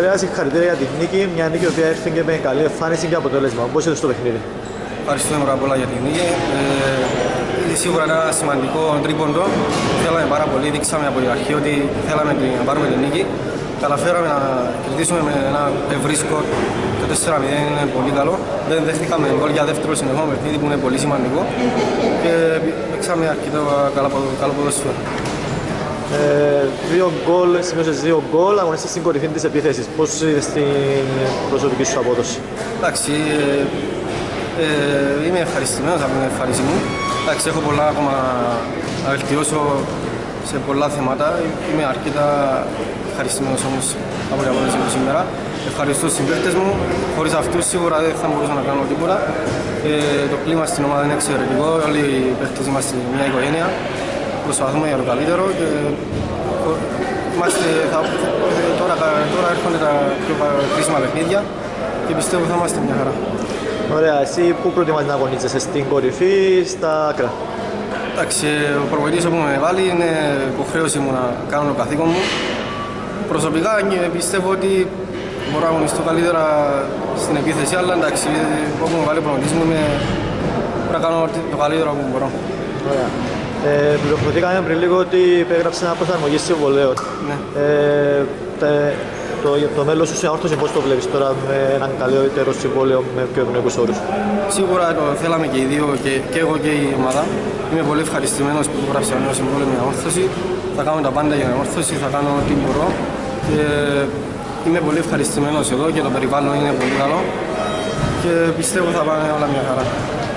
Ανδρέας, συγχαρητήρια για την νίκη. Μια νίκη που έρθει και με καλή εμφάνιση και αποτέλεσμα. Πώς είδες στο παιχνίδι; Ευχαριστούμε πάρα πολλά για την νίκη. Ε, σίγουρα ένα σημαντικό τρίποντο. Θέλαμε πάρα πολύ, δείξαμε από την αρχή ότι θέλαμε να πάρουμε την νίκη. Καταφέραμε να κερδίσουμε με ένα ευρύ σκορ. Το 4-0 είναι πολύ καλό. Δεν δέχτηκαμε γκολ για δεύτερο συνεχόμενο παιχνίδι που είναι πολύ σημαντικό. Και παίξαμε αρκετό καλό, καλό ποδόσφαιρο. Ε, δύο γκολ, σημείωσε δύο γκολ, αγωνιστή στην κορυφή της επίθεσης. Πώς είδες την προσωπική σου απόδοση; Εντάξει, ε, ε, είμαι ευχαριστημένος από την ευχαριστή μου. Εντάξει, έχω πολλά ακόμα να βελτιώσω σε πολλά θέματα. Είμαι αρκετά ευχαριστημένος όμως από την απόδοση μου σήμερα. Ευχαριστώ τους συμπαίχτε μου. Χωρίς αυτούς σίγουρα δεν θα μπορούσα να κάνω τίποτα. Ε, το κλίμα στην ομάδα είναι εξαιρετικό. Όλοι οι παίχτε είμαστε μια οικογένεια. Προσπαθούμε για το καλύτερο. Και είμαστε, θα, τώρα, τώρα έρχονται τα πιο κρίσιμα παιχνίδια και πιστεύω θα είμαστε μια χαρά. Ωραία, εσύ πού προτιμάς να αγωνίζεσαι, στην κορυφή ή στα άκρα; Εντάξει, ο προπονητής που με βάλει είναι υποχρέωση μου να κάνω το καθήκον μου. Προσωπικά πιστεύω ότι μπορώ να αγωνιστώ καλύτερα στην επίθεση, αλλά εντάξει, όπου με βάλει ο προπονητής μου είμαι να κάνω το καλύτερο που μπορώ. Ωραία. Ε, πληροφορηθήκαμε πριν λίγο ότι υπέγραψε ένα προσαρμογή συμβολέων. Ναι. Ε, τε, το, το μέλλον σου σε όρθωση πώς το βλέπεις τώρα με έναν καλύτερο συμβόλαιο με πιο ευνοϊκούς όρους; Σίγουρα το θέλαμε και οι δύο, και, και εγώ και η ομάδα. Είμαι πολύ ευχαριστημένος που έγραψα ένα συμβόλαιο με όρθωση. Θα κάνω τα πάντα για την όρθωση, θα κάνω ό,τι μπορώ. Και είμαι πολύ ευχαριστημένος εδώ και το περιβάλλον είναι πολύ καλό. Και πιστεύω θα πάνε όλα μια χαρά.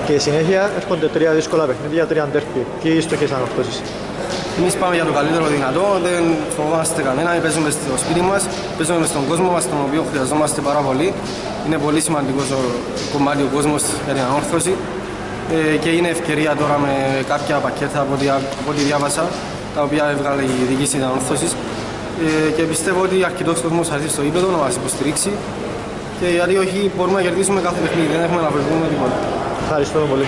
Και συνέχεια έρχονται τρία δύσκολα παιχνίδια, τρία αντέρπι. Τι στοχές ανορθώσεις. Εμείς πάμε για το καλύτερο δυνατό, δεν φοβόμαστε κανένα, παίζουμε στο σπίτι μας, παίζουμε στον κόσμο μας, τον οποίο χρειαζόμαστε πάρα πολύ. Είναι πολύ σημαντικός το κομμάτι ο κόσμος για την ανόρθωση ε, και είναι ευκαιρία τώρα με κάποια πακέτα από ό,τι, από ό,τι διάβασα, τα οποία έβγαλε η διοίκηση της ανόρθωσης. Ε, και πιστεύω ότι αρκετός κόσμος θα έρθει στο ύπεδο να μας υποστηρίξει. Και γιατί όχι, μπορούμε να κερδίσουμε κάθε παιχνίδι, δεν έχουμε να βρεθούμε τίποτα. Ευχαριστούμε πολύ.